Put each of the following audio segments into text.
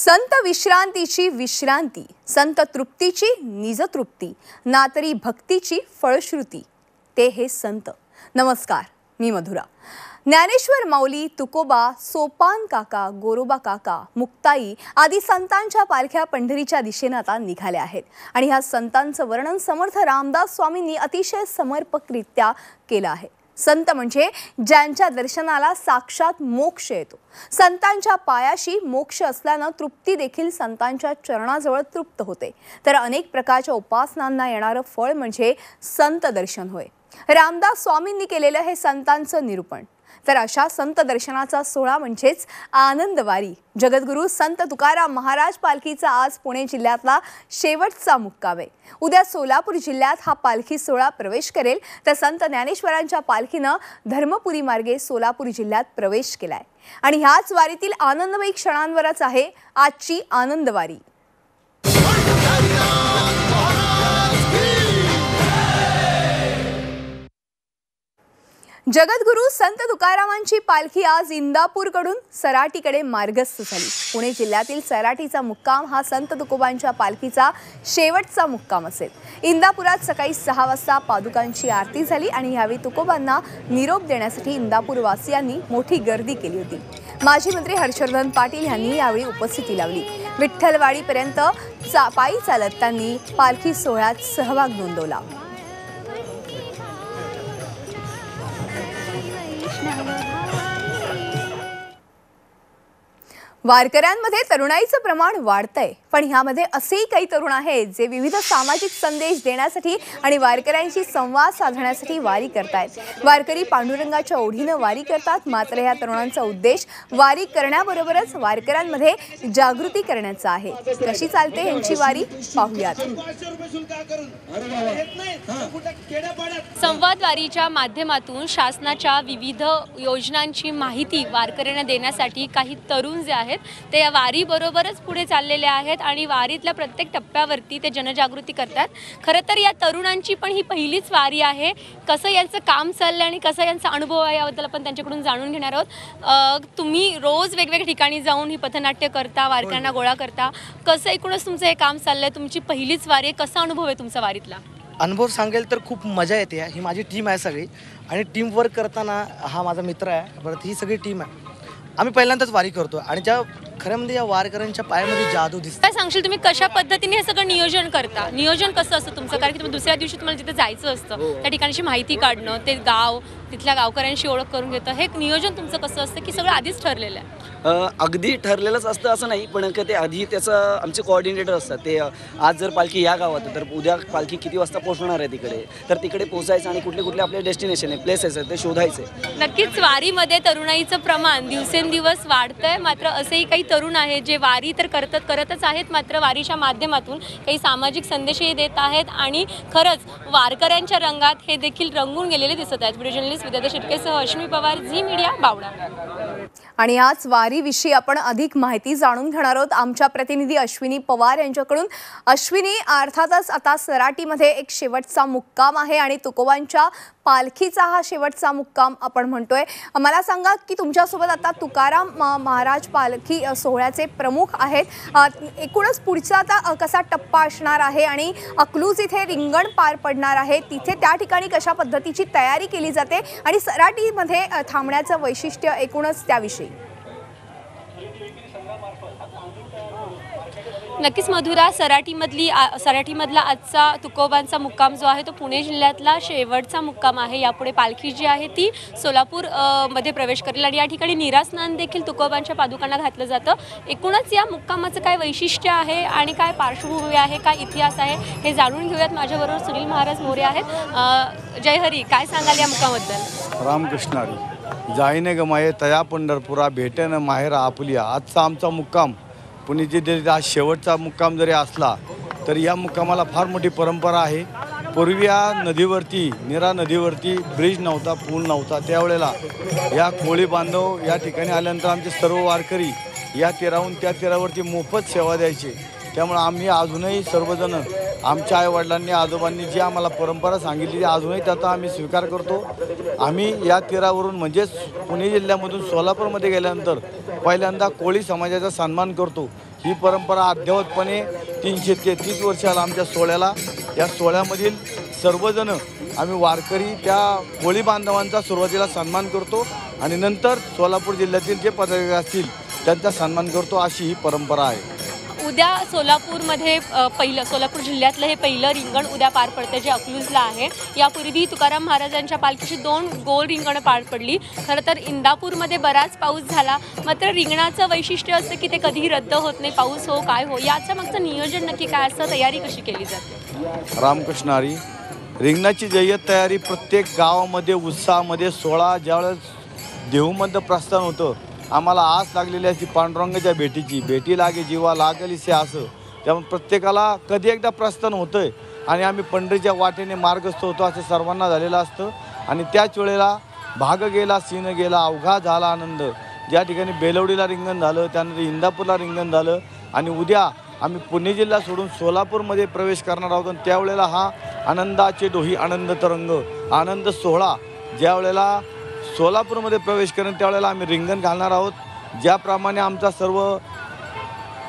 संत विश्रांतीची विश्रांती संत तृप्तीची निजतृप्ती ना तरी भक्तीची फळश्रुती. ते हे संत. नमस्कार मी मधुरा. ज्ञानेश्वर माऊली तुकोबा सोपान काका गोरोबा काका मुक्ताई आदी संतांच्या पालख्या पंढरीच्या दिशेनं आता निघाल्या आहेत. आणि ह्या संतांचं वर्णन समर्थ रामदास स्वामींनी अतिशय समर्पकरित्या केलं आहे. संत म्हणजे ज्यांच्या दर्शनाला साक्षात मोक्ष येतो. संतांच्या पायाशी मोक्ष असल्यानं तृप्ती देखील संतांच्या चरणाजवळ तृप्त होते. तर अनेक प्रकारच्या उपासनांना येणारं फळ म्हणजे संत दर्शन होय. रामदास स्वामींनी केलेलं हे संतांचं निरूपण. तर अशा संत दर्शनाचा सोहळा म्हणजेच आनंदवारी. जगद्गुरू संत तुकाराम महाराज पालखीचा आज पुणे जिल्ह्यातला शेवटचा मुक्काम आहे. उद्या सोलापूर जिल्ह्यात हा पालखी सोहळा प्रवेश करेल. तर संत ज्ञानेश्वरांच्या पालखीनं धर्मपुरी मार्गे सोलापूर जिल्ह्यात प्रवेश केलाय. आणि ह्याच वारीतील आनंदमयी क्षणांवरच आहे आजची आनंदवारी. जगद्गुरू संत तुकारामांची पालखी आज इंदापूरकडून सराटीकडे मार्गस्थ झाली. पुणे जिल्ह्यातील सराटीचा मुक्काम हा संत तुकोबांच्या पालखीचा शेवटचा मुक्काम असेल. इंदापुरात सकाळी सहा वाजता पादुकांची आरती झाली आणि यावेळी तुकोबांना निरोप देण्यासाठी इंदापूरवासियांनी मोठी गर्दी केली होती. माजी मंत्री हर्षवर्धन पाटील यांनी यावेळी उपस्थिती लावली. विठ्ठलवाडीपर्यंत चा पायी चालत त्यांनी पालखी सोहळ्यात सहभाग नोंदवला. वारकऱ्यांमध्ये तरुणाईचं प्रमाण वाढतंय. पण ह्यामध्ये असेही काही तरुण आहेत जे विविध सामाजिक संदेश देण्यासाठी आणि वारकऱ्यांशी संवाद साधण्यासाठी वारी करतायत. वारकरी पांडुरंगाच्या ओढीनं वारी करतात. मात्र या तरुणांचा उद्देश वारी करण्याबरोबरच वारकऱ्यांमध्ये जागृती करण्याचा आहे. कशी चालते यांची वारी? पाहूयात. संवाद वारीच्या माध्यमातून शासनाच्या विविध योजनांची माहिती वारकऱ्यांना देण्यासाठी काही तरुण जे आहेत ते या वारीबरोबरच पुढे चाललेले आहेत आणि वारीतल्या प्रत्येक टप्प्यावरती ते जनजागृती करतात. खरं तर या तरुणांची पण ही पहिलीच वारी आहे. कसं यांचं काम चाललं आणि कसा यांचा अनुभव आहे याबद्दल आपण त्यांच्याकडून जाणून घेणार आहोत. तुम्ही रोज वेगवेगळ्या ठिकाणी जाऊन ही पथनाट्य करता वारकऱ्यांना गोळा करता. कसं एकूणच तुमचं हे काम चाललं आहे तुमची पहिलीच वारी आहे. कसा अनुभव आहे तुमचा वारीतला? अनुभव सांगेल तर खूप मजा येते. ही माझी टीम आहे सगळी. आणि टीम वर्क करताना हा माझा मित्र आहे. परत ही सगळी टीम आहे. आम्ही पहिल्यांदाच वारी करतो आणि ज्या खऱ्यामध्ये या वारकऱ्यांच्या पायामध्ये जादू दिसते. काय सांगशील तुम्ही कशा पद्धतीने हे सगळं नियोजन करता? नियोजन कसं असतं तुमचं? कारण की तुम्ही दुसऱ्या दिवशी तुम्हाला जिथे जायचं असतं त्या ठिकाणची माहिती काढणं ते गाव तिथल्या गावकऱ्यांशी ओळख करून घेतं. हे नियोजन तुमचं कसं असतं की सगळं आधीच ठरलेलं आहे? अगदी ठरलेलंच असतं असं नाही पण का ते आधी त्याचं आमचे कोऑर्डिनेटर असतात. ते आज जर पालखी या गावात तर उद्या पालखी किती वाजता पोहोचणार आहे तिकडे? तर तिकडे पोहोचायचं आणि कुठले कुठले आपले डेस्टिनेशन आहे प्लेसेस आहेत ते शोधायचे. नक्कीच वारीमध्ये तरुणाईचं प्रमाण दिवसेंदिवस वाढतंय. मात्र असेही काही तरुण आहेत जे वारी तर करतात करतच आहेत. मात्र वारीच्या माध्यमातून काही सामाजिक संदेशही देत आहेत. आणि खरंच वारकऱ्यांच्या रंगात हे देखील रंगून गेलेले दिसत आहेत. व्हिडिओ जर्नलिस्ट विद्याधर शेटकेसह अश्मी पवार झी मीडिया बावडा. आणि याच वारीविषयी आपण अधिक माहिती जाणून घेणार आहोत. आमच्या प्रतिनिधी अश्विनी पवार यांच्याकडून. अश्विनी अर्थातच आता सराटीमध्ये एक शेवटचा मुक्काम आहे आणि तुकोबांच्या पालखीचा हा शेवटचा मुक्काम आपण म्हणतोय. मला सांगा की तुमच्यासोबत आता तुकाराम महाराज पालखी सोहळ्याचे प्रमुख आहेत. एकूणच पुढचा आता कसा टप्पा असणार आहे आणि अकलूज इथे रिंगण पार पडणार आहे. तिथे त्या ठिकाणी कशा पद्धतीची तयारी केली जाते? आणि सराटीमध्ये थांबण्याचं वैशिष्ट्य एकूणच त्याविषयी. नक्कीच मधुरा सराठीमधली आ- आजचा तुकोबांचा मुक्काम जो आहे तो पुणे जिल्ह्यातला शेवटचा मुक्काम आहे. यापुढे पालखी जी आहे ती सोलापूरमध्ये प्रवेश करेल आणि या ठिकाणी निरास्नान देखील तुकोबांच्या पादुकांना घातलं जातं. एकूणच या मुक्कामाचं काय वैशिष्ट्य आहे आणि काय पार्श्वभूमी आहे काय इतिहास आहे हे जाणून घेऊयात माझ्याबरोबर सुनील महाराज मोरे आहेत. जय हरी काय सांगाल या मुक्कामाबद्दल? रामकृष्णारी जाईने गमाये तया पंढरपुरा भेटेन माहेरा आपुलिया. आजचा आमचा मुक्काम पुणे जिल्ह्यात आज शेवटचा मुक्काम जरी असला तरी या मुक्कामाला फार मोठी परंपरा आहे. पूर्वी या नदीवरती निरा नदीवरती ब्रिज नव्हता पूल नव्हता. त्यावेळेला या कोळी बांधव या ठिकाणी आल्यानंतर आमचे सर्व वारकरी या तीराहून त्या तीरावरती मोफत सेवा द्यायचे. त्यामुळे आम्ही अजूनही सर्वजण आमच्या आईवडिलांनी आजोबांनी जी आम्हाला परंपरा सांगितली ती अजूनही त्याचा आम्ही स्वीकार करतो. आम्ही या तीरावरून म्हणजेच पुणे जिल्ह्यामधून सोलापूरमध्ये गेल्यानंतर पहिल्यांदा कोळी समाजाचा सन्मान करतो. ही परंपरा अद्ययावतपणे तीनशे तेहतीस वर्षाला आमच्या सोहळ्याला. या सोहळ्यामधील सर्वजण आम्ही वारकरी त्या कोळी बांधवांचा सुरुवातीला सन्मान करतो आणि नंतर सोलापूर जिल्ह्यातील जे पदाधिकारी असतील त्यांचा सन्मान करतो अशी ही परंपरा आहे. उद्या सोलापूरमध्ये पहिलं सोलापूर जिल्ह्यातलं हे पहिलं रिंगण उद्या पार पडतं जे अकलूजला आहे. यापूर्वी तुकाराम महाराजांच्या पालखीची दोन गोल रिंगणं पार पडली. खरं तर इंदापूरमध्ये बराच पाऊस झाला. मात्र रिंगणाचं वैशिष्ट्य असतं की ते कधीही रद्द होत नाही. पाऊस हो काय हो याचं मागचं नियोजन नक्की काय असतं? तयारी कशी केली जाते? रामकृष्ण हरी. रिंगणाची जय्यत तयारी प्रत्येक गावामध्ये उत्साहामध्ये सोळा ज्यावेळेस देहूमध्ये प्रस्थान होतं आम्हाला आस लागलेली असती पांडुरंगाच्या भेटीची. भेटी लागे जीवा लागली से असं. त्यामुळे प्रत्येकाला कधी एकदा प्रस्थान होतंय आणि आम्ही पंढरीच्या वाटेने मार्गस्थ होतो असं सर्वांना झालेलं असतं. आणि त्याच वेळेला भाग गेला सीन गेला अवघा झाला आनंद. ज्या ठिकाणी बेलवडीला रिंगण झालं त्यानंतर इंदापूरला रिंगण झालं आणि उद्या आम्ही पुणे जिल्हा सोडून सोलापूरमध्ये प्रवेश करणार आहोत. आणि त्यावेळेला हा आनंदाचे डोही आनंद तरंग आनंद सोहळा. ज्या वेळेला सोलापूरमध्ये प्रवेश करेन त्यावेळेला आम्ही रिंगण घालणार आहोत. ज्याप्रमाणे आमचा सर्व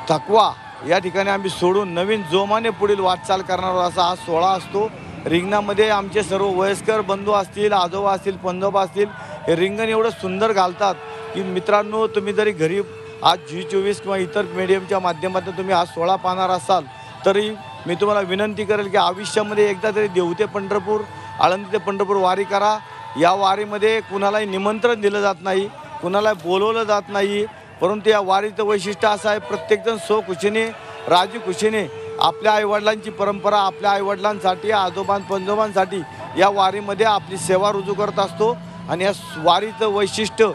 थकवा या ठिकाणी आम्ही सोडून नवीन जोमाने पुढील वाटचाल करणार आहोत असा हा सोहळा असतो. रिंगणामध्ये आमचे सर्व वयस्कर बंधू असतील आजोबा असतील पंजोबा असतील हे रिंगण एवढं सुंदर घालतात की मित्रांनो तुम्ही जरी घरी आज जी चोवीस किंवा इतर मीडियमच्या माध्यमातून तुम्ही हा सोहळा पाहणार असाल तरी मी तुम्हाला विनंती करेल की आयुष्यामध्ये एकदा तरी देऊ ते पंढरपूर आळंदी ते पंढरपूर वारी करा. या वारीमध्ये कुणालाही निमंत्रण दिलं जात नाही कुणाला बोलवलं जात नाही परंतु या वारीचं वैशिष्ट्य असं आहे प्रत्येकजण स्वखुशीने राजीखुशीने आपल्या आईवडिलांची परंपरा आपल्या आईवडिलांसाठी आजोबां पंजोबांसाठी या वारीमध्ये आपली सेवा रुजू करत असतो. आणि या वारीचं वैशिष्ट्य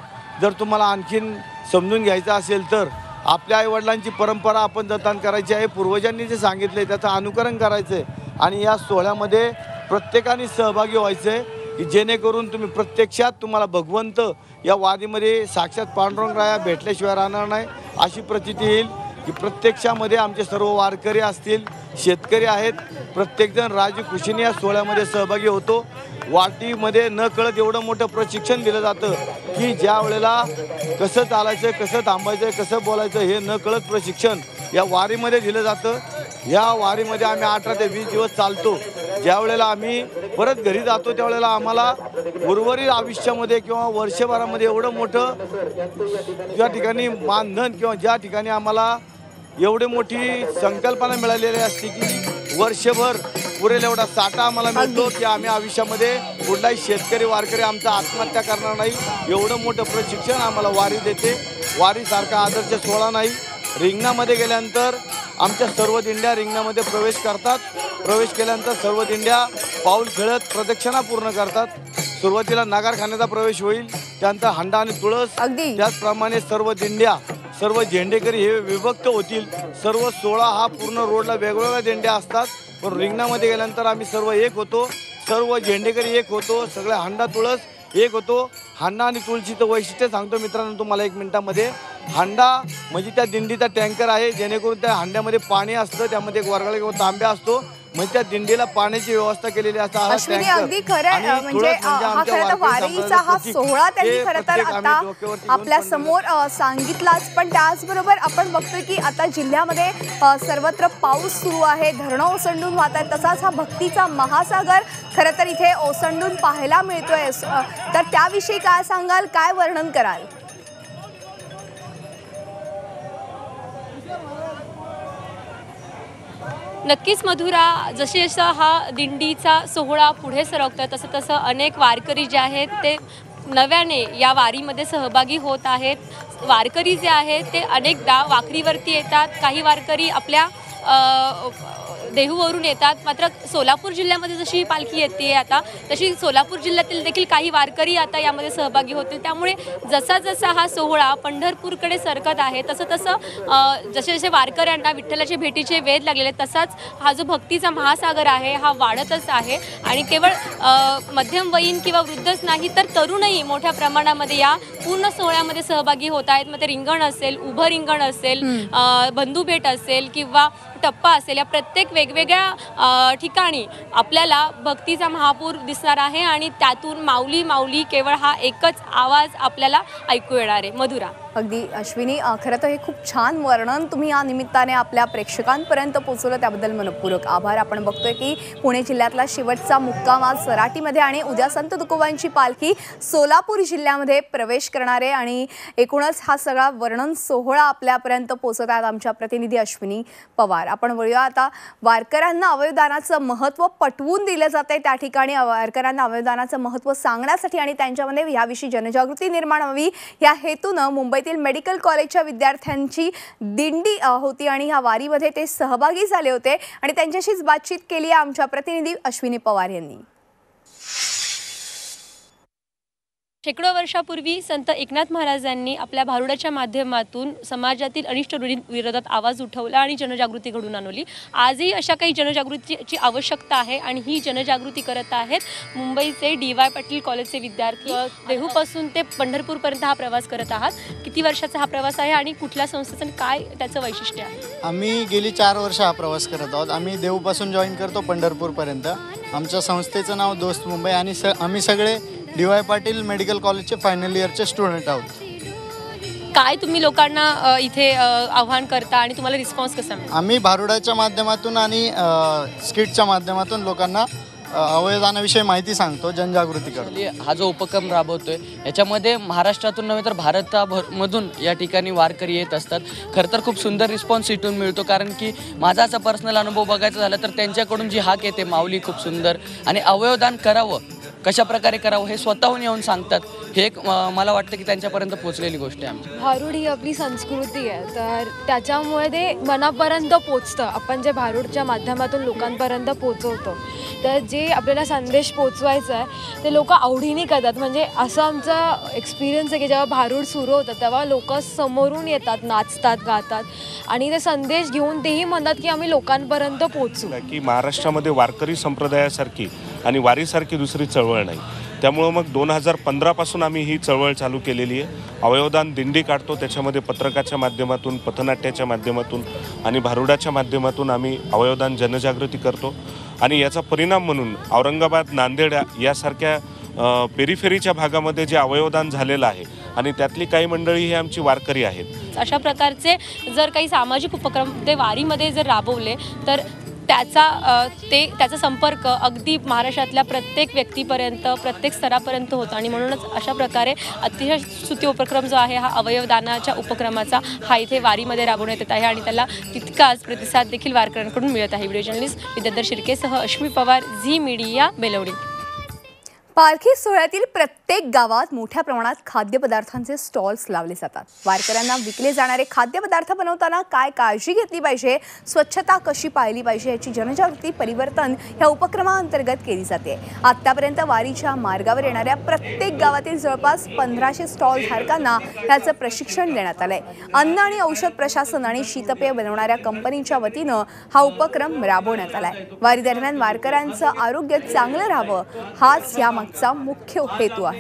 जर तुम्हाला आणखीन समजून घ्यायचं असेल तर आपल्या आईवडिलांची परंपरा आपण जतन करायची आहे. पूर्वजांनी जे सांगितलं आहे त्याचं अनुकरण करायचं आहे आणि या सोहळ्यामध्ये प्रत्येकाने सहभागी व्हायचं आहे की जेणेकरून तुम्ही प्रत्यक्षात तुम्हाला भगवंत या वारीमध्ये साक्षात पांडुरंगराया भेटल्याशिवाय राहणार नाही. अशी प्रचिती येईल की प्रत्यक्षामध्ये आमचे सर्व वारकरी असतील शेतकरी आहेत प्रत्येकजण राजी खुशीने या सोहळ्यामध्ये सहभागी होतो. वाटीमध्ये न कळत एवढं मोठं प्रशिक्षण दिलं जातं की ज्या वेळेला कसं चालायचं कसं थांबायचं कसं बोलायचं हे न कळत प्रशिक्षण या वारीमध्ये दिलं जातं. या वारीमध्ये आम्ही अठरा ते वीस दिवस चालतो. ज्या वेळेला आम्ही परत घरी जातो त्यावेळेला आम्हाला उर्वरित आयुष्यामध्ये किंवा वर्षभरामध्ये एवढं मोठं ज्या ठिकाणी मानधन किंवा ज्या ठिकाणी आम्हाला एवढी मोठी संकल्पना मिळालेली असते की वर्षभर पुरेल एवढा साठा आम्हाला मिळतो की आम्ही आयुष्यामध्ये कुठलाही शेतकरी वारकरी आमचा आत्महत्या करणार नाही. एवढं मोठं प्रशिक्षण आम्हाला वारी देते. वारीसारखा आदर्श सोहळा नाही. रिंगणामध्ये गेल्यानंतर आमच्या सर्व दिंड्या रिंगणामध्ये प्रवेश करतात. प्रवेश केल्यानंतर सर्व दिंड्या पाऊल खेळत प्रदक्षिणा पूर्ण करतात. सुरुवातीला नगारखान्याचा प्रवेश होईल. त्यानंतर हंडा आणि तुळस. अगदी. त्याचप्रमाणे सर्व दिंड्या सर्व झेंडेकरी हे विभक्त होतील. सर्व सोळा हा पूर्ण रोडला वेगवेगळ्या दिंड्या असतात. पण रिंगणामध्ये गेल्यानंतर आम्ही सर्व एक होतो. सर्व झेंडेकरी एक होतो. सगळे हंडा तुळस एक होतो हांडा आणि तुळशीचं वैशिष्ट्य सांगतो मित्रांनो तुम्हाला एक मिनिटामध्ये. हांडा म्हणजे त्या दिंडीचा टँकर आहे जेणेकरून त्या हांड्यामध्ये पाणी असतं त्यामध्ये एक वर्गाला किंवा तांब्या असतो. म्हणजे त्या दिंडीला पाण्याची व्यवस्था केलेली असते अश्विनी. अगदी खरं म्हणजे म्हणजे हा खरं तर वारीचा हा. सोहळा त्यांनी खरं तर आता आपल्यासमोर सांगितलाच पण त्याचबरोबर आपण बघतोय की आता जिल्ह्यामध्ये सर्वत्र पाऊस सुरू आहे. धरणं ओसंडून वाहत आहेत. तसाच हा भक्तीचा महासागर खरं तर इथे ओसंडून पाहायला मिळतोय. तर त्याविषयी काय सांगाल? काय वर्णन कराल? नक्कीच मधुरा जसे जसं हा दिंडीचा सोहळा पुढे सरकतोय तसं तसं अनेक वारकरी जे आहेत ते नव्याने या वारीमध्ये सहभागी होत आहेत. वारकरी जे आहेत ते अनेकदा वाखरीवरती येतात. काही वारकरी आपल्या देहूवरून येतात. मात्र सोलापूर जिल्ह्यामध्ये जशी ही पालखी येते आता तशी सोलापूर जिल्ह्यातील देखील काही वारकरी आता यामध्ये सहभागी होतील. त्यामुळे जसा जसा हा सोहळा पंढरपूरकडे सरकत आहे तसं तसं जसे जसे वारकऱ्यांना विठ्ठलाच्या भेटीचे वेध लागलेले तसाच हा जो भक्तीचा महासागर आहे हा वाढतच आहे. आणि केवळ मध्यमवयीन किंवा वृद्धच नाही तर तरुणही मोठ्या प्रमाणामध्ये या पूर्ण सोहळ्यामध्ये सहभागी होत आहेत. मग ते रिंगण असेल उभं रिंगण असेल बंधुभेट असेल किंवा टप्पा असेल या प्रत्येक वेगवेगळ्या ठिकाणी आपल्याला भक्तीचा महापूर दिसणार आहे आणि त्यातून माऊली माऊली केवळ हा एकच आवाज आपल्याला ऐकू येणार आहे. मधुरा. अगदी अश्विनी खरं तर हे खूप छान वर्णन तुम्ही या निमित्ताने आपल्या प्रेक्षकांपर्यंत पोचवलं त्याबद्दल मनपूर्वक आभार. आपण बघतोय की पुणे जिल्ह्यातला शेवटचा मुक्काम आज सराटीमध्ये आणि उद्या संत तुकोबांची पालखी सोलापूर जिल्ह्यामध्ये प्रवेश करणारे आणि एकूणच हा सगळा वर्णन सोहळा आपल्यापर्यंत पोचत आहेत आमच्या प्रतिनिधी अश्विनी पवार. आपण वळूया आता वारकऱ्यांना अवयवदानाचं महत्त्व पटवून दिलं जात आहे त्या ठिकाणी. वारकऱ्यांना अवयवदानाचं महत्त्व सांगण्यासाठी आणि त्यांच्यामध्ये याविषयी जनजागृती निर्माण व्हावी या हेतूनं मुंबईत येथील मेडिकल कॉलेजच्या विद्यार्थ्यांची दिंडी होती आणि ह्या वारीमध्ये ते सहभागी झाले होते आणि त्यांच्याशीच बातचीत केली आहे आमच्या प्रतिनिधी अश्विनी पवार यांनी. शेकडो वर्षापूर्वी संत एकनाथ महाराजांनी आपल्या भारुडाच्या माध्यमातून समाजातील अनिष्ट रूढी विरोधात आवाज उठवला आणि जनजागृती घडून आणवली आजही अशा काही जनजागृतीची आवश्यकता आहे आणि ही जनजागृती करत आहेत मुंबईचे डी वाय पाटील कॉलेजचे विद्यार्थी. देहूपासून ते पंढरपूरपर्यंत हा प्रवास करत आहात. किती वर्षाचा हा प्रवास आहे आणि कुठल्या संस्थेचं आणि काय त्याचं वैशिष्ट्य आहे? आम्ही गेली चार वर्ष हा प्रवास करत आहोत. आम्ही देऊपासून जॉईन करतो पंढरपूरपर्यंत. आमच्या संस्थेचं नाव दोस्त मुंबई आणि स आम्ही सगळे डी वाय पाटील मेडिकल कॉलेजचे फायनल इयरचे स्टुडंट आहोत. काय तुम्ही लोकांना अ, इथे अ, आव्हान करता आणि तुम्हाला रिस्पॉन्स कसा मिळतो? आम्ही भारुडाच्या माध्यमातून आणि स्किटच्या माध्यमातून लोकांना अ, अवयदानाविषयी माहिती सांगतो जनजागृती करतो. हा जो उपक्रम राबवतोय याच्यामध्ये महाराष्ट्रातून नव्हे तर भारतामधून या ठिकाणी वारकरी येत असतात. खरं तर खूप सुंदर रिस्पॉन्स इथून मिळतो कारण की माझा असा पर्सनल अनुभव बघायचा झाला तर त्यांच्याकडून जी हाक येते माऊली खूप सुंदर. आणि अवयवदान करावं कशा प्रकारे करावं हे स्वतःहून येऊन सांगतात. हे एक मला वाटतं की त्यांच्यापर्यंत पोहोचलेली गोष्ट आहे आमची. भारूड ही आपली संस्कृती आहे. तर त्याच्यामुळे ते मनापर्यंत पोचतं. आपण जे भारूडच्या माध्यमातून लोकांपर्यंत पोचवतो तर जे आपल्याला संदेश पोचवायचा आहे ते लोक आवडीने करतात. म्हणजे असं आमचा एक्सपिरियन्स आहे की जेव्हा भारूड सुरू होतं तेव्हा लोक समोरून येतात नाचतात गातात. आणि ते संदेश घेऊन तेही म्हणतात की आम्ही लोकांपर्यंत पोचू. की महाराष्ट्रामध्ये वारकरी संप्रदायासारखी आणि वारीसारखी दुसरी चळवळ नाही. त्यामुळं मग दोन हजार पंधरापासून आम्ही ही चळवळ चालू केलेली आहे. अवयवदान दिंडी काढतो त्याच्यामध्ये पत्रकाच्या माध्यमातून पथनाट्याच्या माध्यमातून आणि भारुडाच्या माध्यमातून आम्ही अवयवदान जनजागृती करतो. आणि याचा परिणाम म्हणून औरंगाबाद नांदेड यासारख्या पेरीफेरीच्या भागामध्ये जे अवयवदान झालेलं आहे आणि त्यातली काही मंडळी ही आमची वारकरी आहेत. अशा प्रकारचे जर काही सामाजिक उपक्रम ते वारीमध्ये जर राबवले तर त्याचा ते त्याचा संपर्क अगदी महाराष्ट्रातल्या प्रत्येक व्यक्तीपर्यंत प्रत्येक स्तरापर्यंत होतो. आणि म्हणूनच अशा प्रकारे अतिशय स्तुती उपक्रम जो आहे हा अवयवदानाच्या उपक्रमाचा हा इथे वारीमध्ये राबवण्यात येत आहे. आणि त्याला तितकाच प्रतिसाद देखील वारकऱ्यांकडून मिळत आहे. व्हिडिओ जर्नलिस्ट विद्याधर शिर्केसह अश्मी पवार झी मीडिया बेलवडी. पालखी सोहळ्यातील प्रत्येक प्रत्येक गावात मोठ्या प्रमाणात खाद्यपदार्थांचे स्टॉल्स लावले जातात. वारकऱ्यांना विकले जाणारे खाद्यपदार्थ बनवताना काय काळजी घेतली पाहिजे? स्वच्छता कशी पाळली पाहिजे याची जनजागृती परिवर्तन ह्या उपक्रमाअंतर्गत केली जाते. आत्तापर्यंत वारीच्या मार्गावर येणाऱ्या प्रत्येक गावातील जवळपास पंधराशे स्टॉल धारकांना याचं प्रशिक्षण देण्यात आलंय. अन्न आणि औषध प्रशासन आणि शीतपेय बनवणाऱ्या कंपनीच्या वतीनं हा उपक्रम राबवण्यात आलाय. वारी दरम्यान वारकऱ्यांचं आरोग्य चांगलं राहावं हाच यामागचा मुख्य हेतू आहे.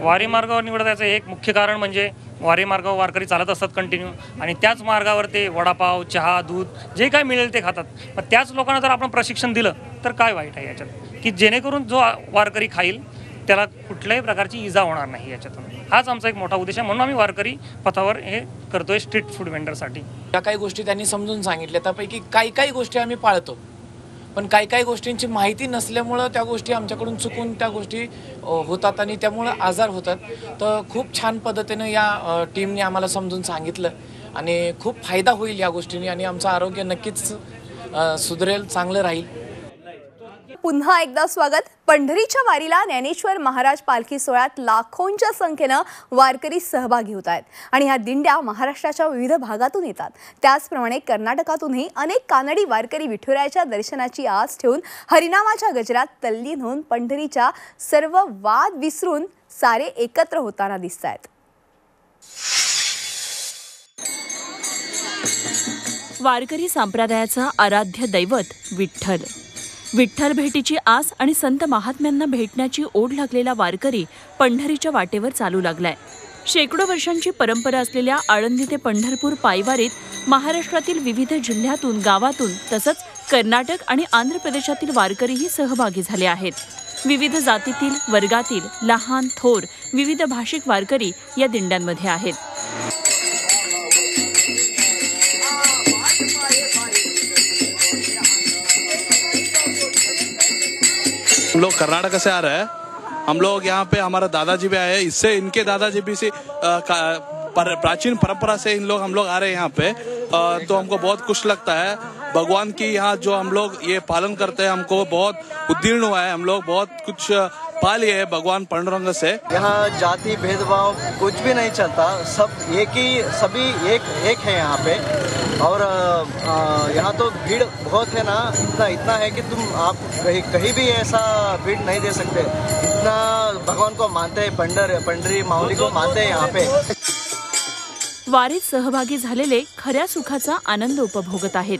वारी मार्गावर निवडायचं एक मुख्य कारण म्हणजे वारी मार्गावर वारकरी चालत असतात कंटिन्यू आणि त्याच मार्गावर ते वडापाव चहा दूध जे काय मिळेल ते खातात. पण त्याच लोकांना जर आपण प्रशिक्षण दिलं तर काय वाईट आहे याच्यात? की जेणेकरून जो वारकरी खाईल त्याला कुठल्याही प्रकारची इजा होणार नाही याच्यातून. हाच आमचा एक मोठा उद्देश आहे. म्हणून आम्ही वारकरी पथावर हे करतोय स्ट्रीट फूड वेंडरसाठी या काही गोष्टी त्यांनी समजून सांगितल्या त्यापैकी काही काही गोष्टी आम्ही पाळतो. पण काही काही गोष्टींची माहिती नसल्यामुळं त्या गोष्टी आमच्याकडून चुकून त्या गोष्टी होतात आणि त्यामुळं आजार होतात. तर खूप छान पद्धतीनं या टीमने आम्हाला समजून सांगितलं आणि खूप फायदा होईल या गोष्टीने आणि आमचं आरोग्य नक्कीच सुधरेल चांगलं राहील. पुन्हा एकदा स्वागत. पंढरीच्या वारीला ज्ञानेश्वर महाराज पालखी सोहळ्यात लाखोंच्या संख्येनं वारकरी सहभागी होत आहेत आणि ह्या दिंड्या महाराष्ट्राच्या विविध भागातून येतात. त्याचप्रमाणे कर्नाटकातूनही अनेक कानडी वारकरी विठुरायाच्या दर्शनाची आस ठेवून हरिनामाच्या गजरात तल्लीन होऊन पंढरीच्या सर्व वाद विसरून सारे एकत्र होताना दिसत आहेत वारकरी संप्रदायाचं आराध्य दैवत विठ्ठल. विठ्ठल भेटीची आस आणि संत महात्म्यांना भेटण्याची ओढ लागलेला वारकरी पंढरीच्या वाटेवर चालू लागलाय. शेकडो वर्षांची परंपरा असलेल्या आळंदी ते पंढरपूर पायवारीत महाराष्ट्रातील विविध जिल्ह्यातून गावातून तसंच कर्नाटक आणि आंध्र प्रदेशातील वारकरीही सहभागी झाले आहेत. विविध जातीतील वर्गातील लहान थोर विविध भाषिक वारकरी या दिंड्यांमध्ये आहेत. हम लोग कर्नाटक से आ रहे हैं। हम लोग यहाँ पे हमारा दादाजी भी आए इससे इनके दादाजी भी से पर, प्राचीन परंपरा से इन लोग हम लोग आ रहे हैं यहाँ पे। अ, तो हमको बहुत खुश लगता है। भगवान की यहाँ जो हम लोग ये पालन करते हैं हमको बहुत उद्दीर्ण हुआ है। हम लोग बहुत कुछ पा लिए है भगवान पांडुरंग से। यहाँ जाति भेदभाव कुछ भी नहीं चलता। सब एक ही सभी एक एक है यहाँ पे। और यहाँ तो भीड़ बहुत है ना। इतना इतना है कि तुम आप कहीं कहीं भी ऐसा भीड़ नहीं दे सकते। इतना भगवान को मानते हैं पंडर पंडरी माऊली को मानते हैं यहाँ पे। वारीत सहभागी झालेले खऱ्या सुखाचा आनंद उपभोगत आहेत.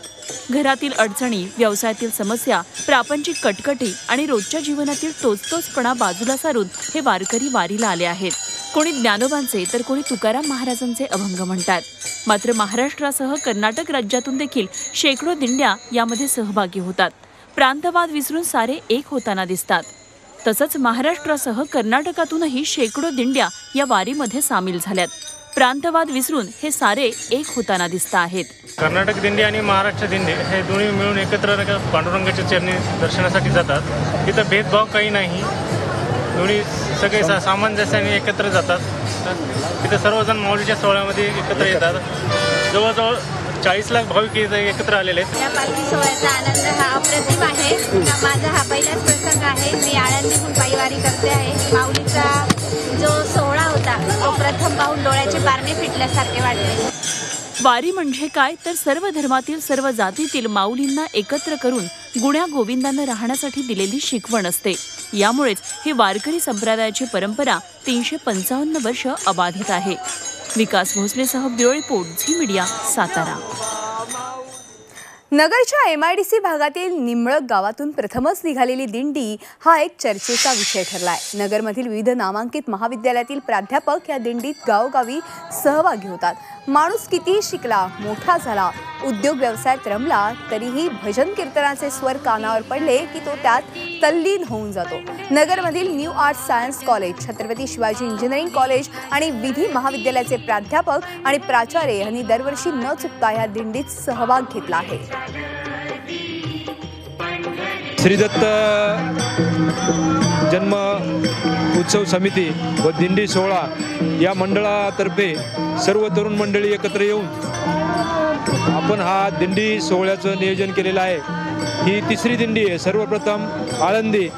घरातील अडचणी व्यवसायातील समस्या प्रापंचिक कटकटी आणि रोजच्या जीवनातील तोचतोचपणा बाजूला सारून हे वारकरी वारीला आले आहेत. कोणी ज्ञानोबांचे तर कोणी तुकाराम महाराजांचे अभंग म्हणतात. मात्र महाराष्ट्रासह कर्नाटक राज्यातून देखील शेकडो दिंड्या यामध्ये सहभागी होतात. प्रांतवाद विसरून सारे एक होताना दिसतात. तसंच महाराष्ट्रासह कर्नाटकातूनही शेकडो दिंड्या या वारीमध्ये सामील झाल्यात. प्रांतवाद विसरून हे सारे एक होताना दिसत आहेत. कर्नाटक दिंडी आणि महाराष्ट्र दिंडी हे दोन्ही मिळून एकत्र पांडुरंगाच्या चरणी दर्शनासाठी जातात. तिथं भेदभाव काही नाही. दोन्ही सगळे सा सामंजस्याने एकत्र जातात. तिथं सर्वजण माऊलीच्या सोहळ्यामध्ये एकत्र येतात. जवळजवळ चाळीस लाख भाविक एकत्र आलेले आहेत. या पालखी सोहळ्याचा आनंद हा अप्रतिम आहे. माझा हा पहिलाच प्रसंग आहे. मी आळंदीहून पायवारी करते आहे. माऊलीचा जो सोहळा होता तो प्रथम पाहून डोळ्याचे पारणे फिटल्यासारखे वाटले. वारी म्हणजे काय? तर सर्व धर्मातील सर्व जातीतील माऊलींना एकत्र करून गुण्या गोविंदानं राहण्यासाठी दिलेली शिकवण असते. यामुळेच ही वारकरी संप्रदायाची परंपरा तीनशे पंचावन्न वर्ष अबाधित आहे. Vikas भोसलेसह bureau report Zee media Satara. नगरच्या एम आय डी सी भागातील निंबळक गावातून प्रथमच निघालेली दिंडी हा एक चर्चेचा विषय ठरलाय. नगरमधील विविध नामांकित महाविद्यालयातील प्राध्यापक या दिंडीत गावोगावी सहभागी होतात. माणूस कितीही शिकला मोठा झाला उद्योग व्यवसायात रमला तरीही भजन कीर्तनाचे स्वर कानावर पडले की तो त्यात तल्लीन होऊन जातो. नगरमधील new art science college Chhatrapati Shivaji engineering college आणि विधी महाविद्यालयाचे प्राध्यापक आणि प्राचार्य यांनी दरवर्षी न चुकता या दिंडीत सहभाग घेतला आहे. श्रीदत्त जन्म उत्सव समिती व दिंडी सोहळा या मंडळातर्फे सर्व तरुण मंडळी एकत्र येऊन आपण हा दिंडी सोहळ्याचं नियोजन केलेलं आहे. ही तिसरी दिंडी आहे. सर्वप्रथम आळंदी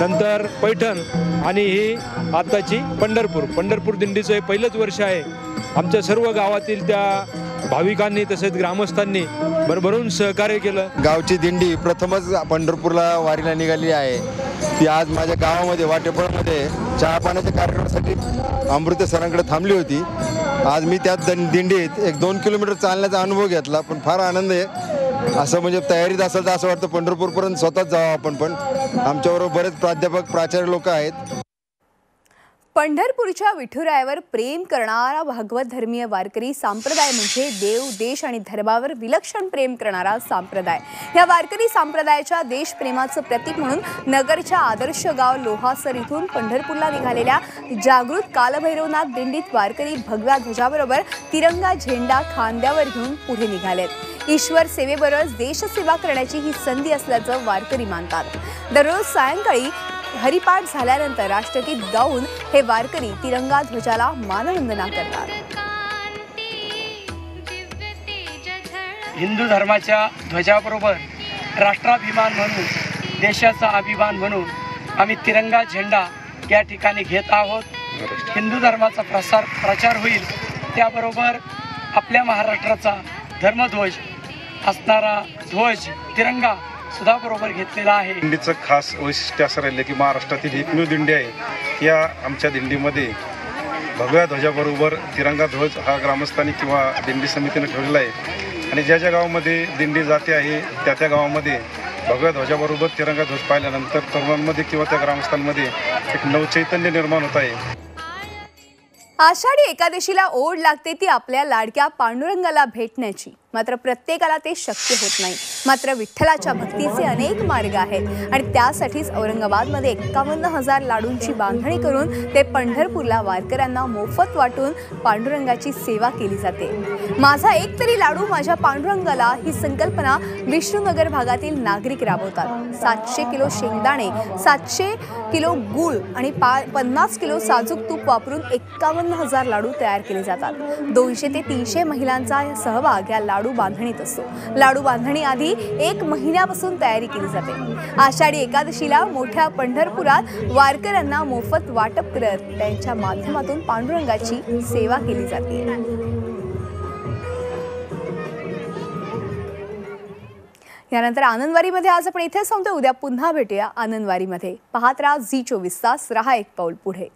नंतर पैठण आणि ही आत्ताची पंढरपूर. पंढरपूर दिंडीचं हे पहिलंच वर्ष आहे. आमच्या सर्व गावातील त्या भाविकांनी तसेच ग्रामस्थांनी भरभरून सहकार्य केलं. गावची दिंडी प्रथमच पंढरपूरला वारीला निघाली आहे. ती आज माझ्या गावामध्ये वाटेपळामध्ये चहा पाण्याच्या कार्यक्रमासाठी अमृत सरांकडे थांबली होती. आज मी त्यात दिंडीत एक दोन किलोमीटर चालण्याचा अनुभव घेतला पण फार आनंद आहे. असं म्हणजे तयारीत असेल तर असं वाटतं पंढरपूरपर्यंत स्वतःच जावं आपण पण. आमच्याबरोबर बरेच प्राध्यापक प्राचार्य लोक आहेत. पंढरपूरच्या विठुरायावर प्रेम करणारा भागवत धर्मीय वारकरी संप्रदाय म्हणजे देव देश आणि धर्मावर विलक्षण प्रेम करणारा संप्रदाय. या वारकरी संप्रदायाच्या देशप्रेमाचं प्रतीक म्हणून नगरच्या आदर्श गाव लोहासर इथून पंढरपूरला निघालेल्या जागृत कालभैरवनाथ दिंडीत वारकरी भगव्या ध्वजाबरोबर तिरंगा झेंडा खांद्यावर घेऊन पुढे निघालेत. ईश्वर सेवेबरोबर देशसेवा करण्याची ही संधी असल्याचं वारकरी मानतात. दररोज सायंकाळी हरिपाठ झाल्यानंतर राष्ट्रगीत गाऊन हे वारकरी तिरंगा ध्वजाला मानवंदना करतात. हिंदू धर्माच्या ध्वजाबरोबर राष्ट्राभिमान म्हणून देशाचा अभिमान म्हणून आम्ही तिरंगा झेंडा या ठिकाणी घेत आहोत. हिंदू धर्माचा प्रसार प्रचार होईल त्याबरोबर आपल्या महाराष्ट्राचा धर्मध्वज असणारा ध्वज तिरंगा सुद्धा बरोबर घेतलेला आहे. दिंडीचं खास वैशिष्ट्य असं राहिलं की महाराष्ट्रातील एकमेव दिंडी आहे. या आमच्या दिंडीमध्ये भगव्या ध्वजाबरोबर तिरंगा ध्वज हा ग्रामस्थांनी किंवा दिंडी समितीने ठेवलेला आहे. आणि ज्या ज्या गावामध्ये दिंडी जाते आहे त्या त्या गावामध्ये भगव्या ध्वजाबरोबर तिरंगा ध्वज पाहिल्यानंतर तरुणांमध्ये किंवा त्या ग्रामस्थांमध्ये एक नवचैतन्य निर्माण होत आहे. आषाढी एकादशीला ओढ लागते ती आपल्या लाडक्या पांडुरंगाला भेटण्याची. मात्र प्रत्येकाला ते शक्य होत नाही. मात्र विठ्ठलाच्या भक्तीचे अनेक मार्ग आहेत. आणि त्यासाठीच औरंगाबादमध्ये एक्कावन्न हजार लाडूंची बांधणी करून ते पंढरपूरला वारकऱ्यांना मोफत वाटून पांडुरंगाची सेवा केली जाते. माझा एक तरी लाडू माझ्या पांडुरंगाला ही संकल्पना विष्णुनगर भागातील नागरिक राबवतात. सातशे किलो शेंगदाणे सातशे किलो गूळ आणि पा पन्नास किलो साजूक तूप वापरून एक्कावन्न हजार लाडू तयार केले जातात. दोनशे ते तीनशे महिलांचा सहभाग या लाडू बांधणीत असतो. लाडू बांधणी आधी एक महिन्यापासून तयारी केली जाते. आषाढी एकादशीला मोठ्या पंढरपुरात वारकऱ्यांना मोफत वाटप करत त्यांच्या माध्यमातून पांडुरंगाची सेवा केली जाते. यानंतर आनंदवारीमध्ये आज आपण इथे सांगतो उद्या पुन्हा भेटूया आनंदवारीमध्ये पाहत राहा झी चोवीस तास. रहा एक पाऊल पुढे.